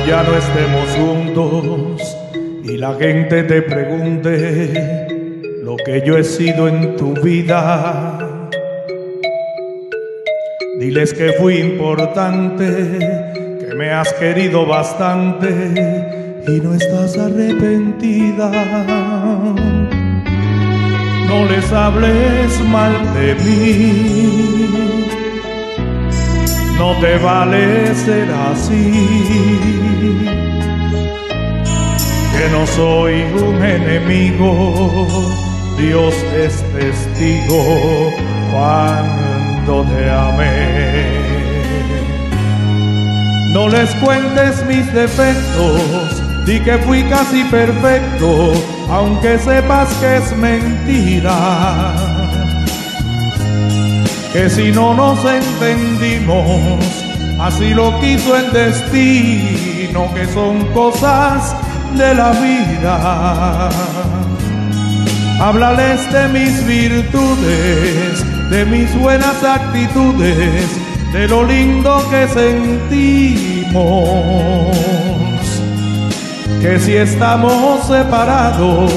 ya no estemos juntos y la gente te pregunte lo que yo he sido en tu vida. Diles que fui importante, que me has querido bastante y no estás arrepentida. No les hables mal de mí, no te vale ser así, que no soy un enemigo, Dios es testigo cuando te amé. No les cuentes mis defectos, Di que fui casi perfecto, aunque sepas que es mentira. Que si no nos entendimos, así lo quiso el destino, que son cosas de la vida. Háblales de mis virtudes, de mis buenas actitudes, de lo lindo que sentimos que si estamos separados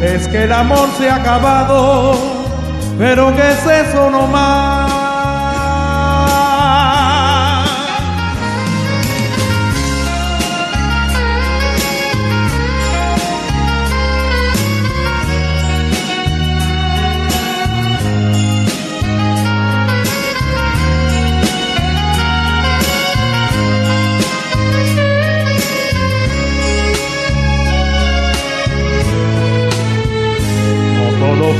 es que el amor se ha acabado, pero que es eso nomás.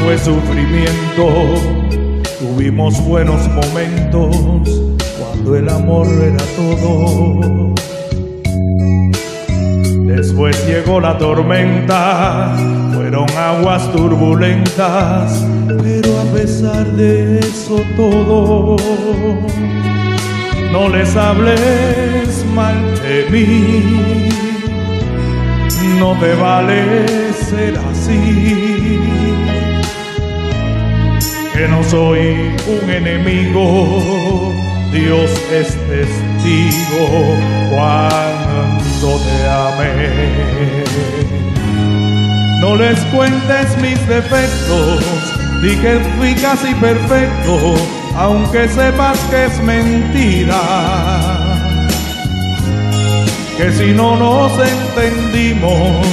Fue sufrimiento, tuvimos buenos momentos cuando el amor era todo. Después llegó la tormenta, fueron aguas turbulentas, pero a pesar de eso todo, no les hables mal de mí, no te vale ser así soy un enemigo, Dios es testigo cuando te amé. No les cuentes mis defectos, di que fui casi perfecto, aunque sepas que es mentira. Que si no nos entendimos,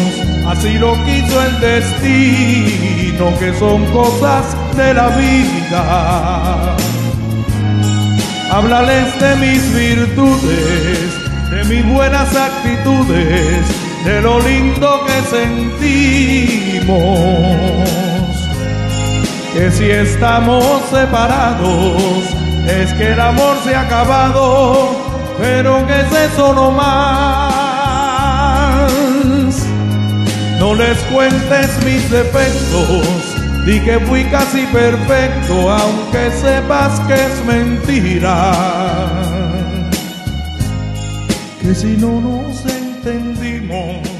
así lo quiso el destino, que son cosas de la vida. Háblales de mis virtudes, de mis buenas actitudes, de lo lindo que sentimos. Que si estamos separados, es que el amor se ha acabado, pero que es eso no más. Les cuentes mis defectos Di que fui casi perfecto, aunque sepas que es mentira. Que si no nos entendimos